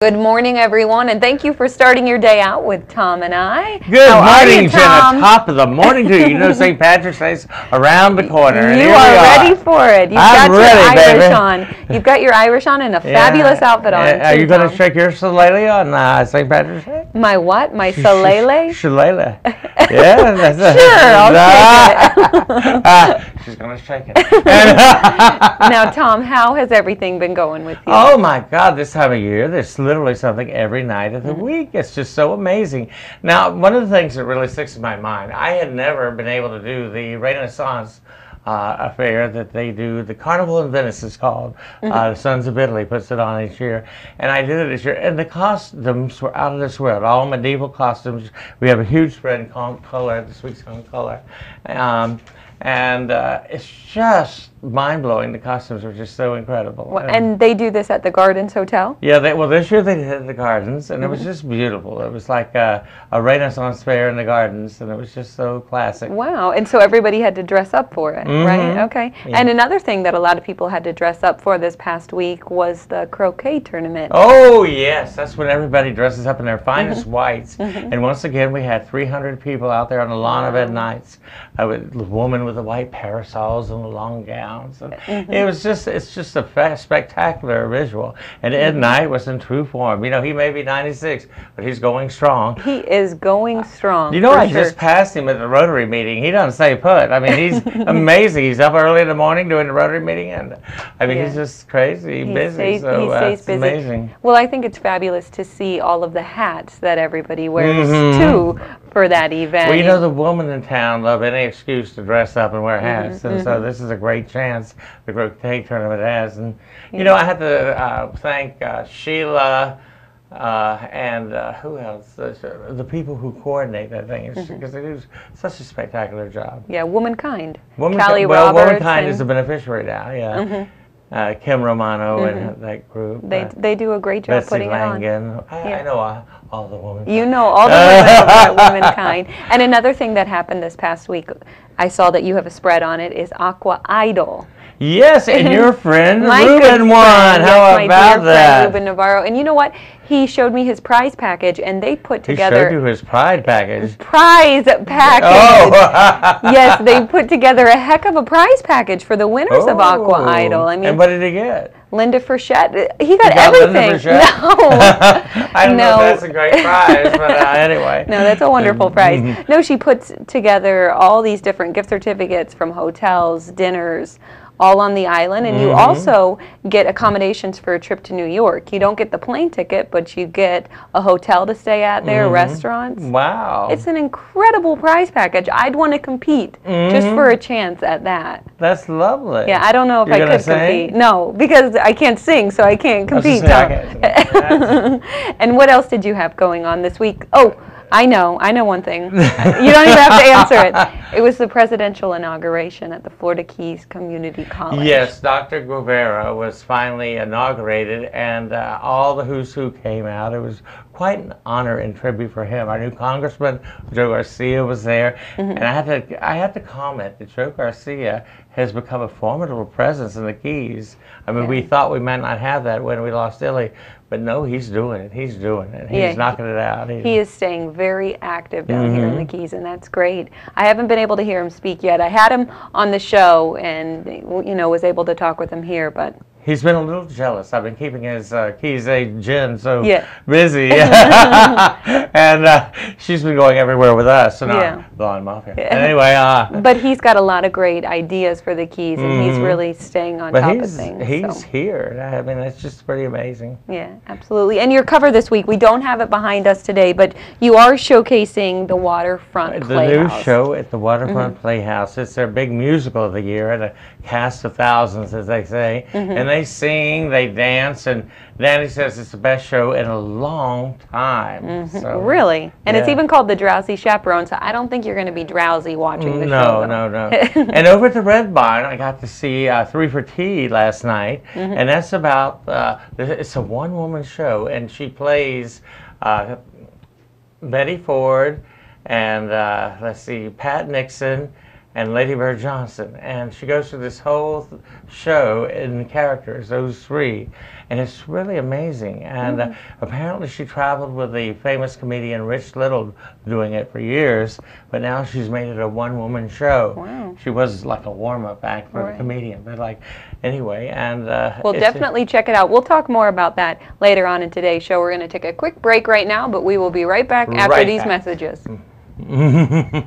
Good morning, everyone, and thank you for starting your day out with Tom and I. Good How morning, you, Jenna. Top of the morning to you. You know St. Patrick's Day's around the corner. You are we ready for it. You've I'm got your Irish baby. on. You've got your Irish on and a Yeah. fabulous outfit on. Uh, Are too, you going to shake your shillelagh on uh, St. Patrick's Day? my what? My solele? Shillelagh. Yeah, that's a, Sure, I'll shake it. uh, she's going to shake it. Now, Tom, how has everything been going with you? Oh my God, this time of year, there's literally something every night of the Mm-hmm. week. It's just so amazing. Now, one of the things that really sticks in my mind, I had never been able to do the Renaissance uh, affair that they do. The Carnival in Venice is called. Mm-hmm. Uh, the Sons of Italy puts it on each year. And I did it this year. And the costumes were out of this world, all medieval costumes. We have a huge spread in color, this week's on color. Um, and uh, it's just mind blowing. The costumes are just so incredible. Wha- and they do this at the Gardens Hotel? Yeah, they, well, this year they did it in the gardens, and it Mm-hmm. was just beautiful. It was like a, a Renaissance fair in the gardens, and it was just so classic. Wow. And so everybody had to dress up for it, right? Mhm. Okay. Yeah. And another thing that a lot of people had to dress up for this past week was the croquet tournament. Oh, yes, that's when everybody dresses up in their finest Mm-hmm. whites. And once again, we had 300 people out there on the lawn of Ed Knight's. I would, the woman with the white parasols and the long gowns. And Mm-hmm. It was just, it's just a fa- spectacular visual. And Ed Mm-hmm. Knight was in true form. You know, he may be 96, but he's going strong. He is going strong. You know, I sure. just passed him at the Rotary meeting. He doesn't say put. I mean, he's amazing. He's up early in the morning doing the Rotary meeting, and I mean, he's just crazy He busy. stays, so he uh, busy. amazing. Well, I think it's fabulous to see all of the hats that everybody wears Mhm. too for that event. Well, you know, the women in town love any excuse to dress up and wear Mm-hmm, hats, and so this is a great chance the croquet tournament has. And you know, I had to uh, thank uh, Sheila. Uh, and uh, who else? Uh, the people who coordinate that thing, Mm-hmm. because they do such a spectacular job. yeah, womankind. Woman, Callie well, Roberts Womankind is the beneficiary now, yeah. Uh, Kim Romano and that group. They, uh, they do a great job Betsy putting it on. I, Yeah. I know all, all the women. You know all the women at Womankind. And another thing that happened this past week, I saw that you have a spread on it, is Aqua Idol. Yes, and your friend Ruben friend, won. yes, How my dear that? friend Ruben Navarro. And you know what? He showed me his prize package, and they put together. he showed you his prize package. prize package. Oh, yes, they put together a heck of a prize package for the winners of Aqua Oh. Idol. I mean, and what did he get? Linda Frechette, he got, got everything. No, I don't know No. if that's a great prize, but uh, anyway. no, that's a wonderful prize. No, she puts together all these different gift certificates from hotels, dinners, all on the island, and you Mm-hmm. also get accommodations for a trip to New York. You don't get the plane ticket, but you get a hotel to stay at there, restaurants. Wow. It's an incredible prize package. I'd want to compete just for a chance at that. that's lovely. Yeah, I don't know if You're I gonna could sing? compete. No, because I can't sing, so I can't I was compete. just saying, I can't sing. And what else did you have going on this week? Oh, I know. I know one thing. you don't even have to answer it. It was the presidential inauguration at the Florida Keys Community College. Yes, Dr. Gueverra was finally inaugurated, and uh, all the who's who came out. It was quite an honor and tribute for him. Our new Congressman Joe Garcia was there, and I had to I had to comment that Joe Garcia has become a formidable presence in the Keys. I mean, we thought we might not have that when we lost Illy, but no, he's doing it. He's doing it. He's Yeah, he- knocking it out. He's- He is staying very active down here in the Mm-hmm. Keys, and that's great. I haven't been able to hear him speak yet. I had him on the show, and you know was able to talk with him here, but He's been a little jealous. I've been keeping his uh, Keys A gin so Yeah. busy. and uh, she's been going everywhere with us. And Yeah. yeah. blowing him off here. Anyway, uh, but he's got a lot of great ideas for the Keys, and he's really staying on Mm-hmm. top he's, of things. he's so. here. I mean, it's just pretty amazing. Yeah, absolutely. And your cover this week, we don't have it behind us today, but you are showcasing the Waterfront The Playhouse. new show at the Waterfront Mm-hmm. Playhouse. It's their big musical of the year, and a cast of thousands, as they say. Mm-hmm. And they sing, they dance, and Danny says it's the best show in a long time. Mm-hmm. Really? And it's even called The Drowsy Chaperone, so I don't think you're going to be drowsy watching the No, show. though. no, no. and over at the Red Barn, I got to see uh, Three for Tea last night, Mm-hmm. and that's about uh, it's a one-woman show, and she plays uh, Betty Ford, and uh, let's see, Pat Nixon, and Lady Bird Johnson, and she goes through this whole th- show in characters, those three, and it's really amazing. And uh, apparently, she traveled with the famous comedian Rich Little, doing it for years, but now she's made it a one-woman show. Wow. She was like a warm-up act for Right. the comedian, but like anyway, and uh, Well, definitely check it out. We'll talk more about that later on in today's show. We're going to take a quick break right now, but we will be right back after Right these back. messages.